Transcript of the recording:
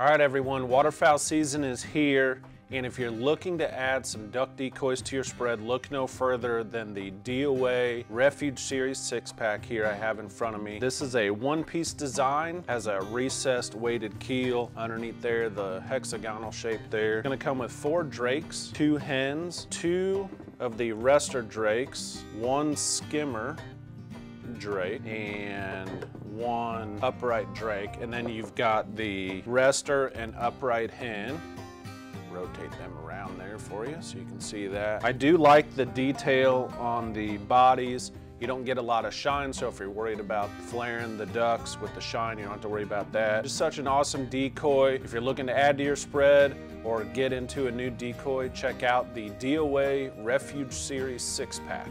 All right, everyone, waterfowl season is here. And if you're looking to add some duck decoys to your spread, look no further than the DOA Refuge Series 6-pack here I have in front of me. This is a one-piece design, has a recessed weighted keel underneath there, the hexagonal shape there. It's Gonna come with four drakes, two hens, two of the rester drakes, one skimmer, drake and one upright drake and then you've got the rester and upright hen rotate them around there for you so you can see that. I do like the detail on the bodies. You don't get a lot of shine, so if you're worried about flaring the ducks with the shine, you don't have to worry about that. Just such an awesome decoy. If you're looking to add to your spread or get into a new decoy, check out the DOA Refuge Series 6-pack.